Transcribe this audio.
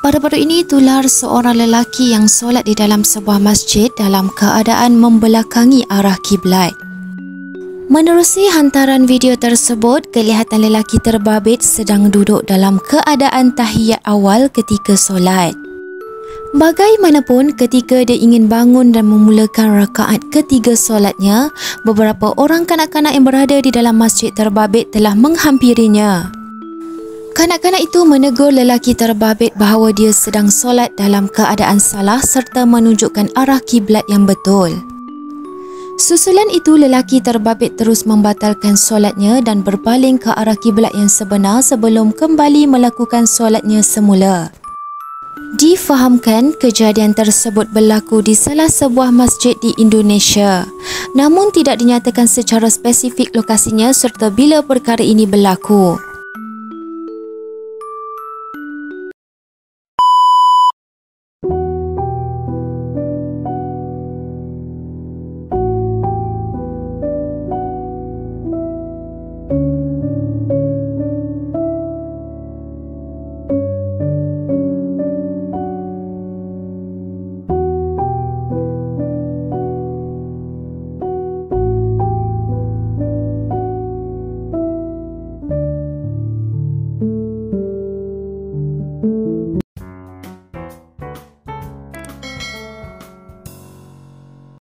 Baru-baru ini tular seorang lelaki yang solat di dalam sebuah masjid dalam keadaan membelakangi arah kiblat. Menerusi hantaran video tersebut, kelihatan lelaki terbabit sedang duduk dalam keadaan tahiyat awal ketika solat. Bagaimanapun ketika dia ingin bangun dan memulakan rakaat ketiga solatnya, beberapa orang kanak-kanak yang berada di dalam masjid terbabit telah menghampirinya. Kanak-kanak itu menegur lelaki terbabit bahawa dia sedang solat dalam keadaan salah serta menunjukkan arah kiblat yang betul. Susulan itu lelaki terbabit terus membatalkan solatnya dan berpaling ke arah kiblat yang sebenar sebelum kembali melakukan solatnya semula. Difahamkan kejadian tersebut berlaku di salah sebuah masjid di Indonesia. Namun tidak dinyatakan secara spesifik lokasinya serta bila perkara ini berlaku.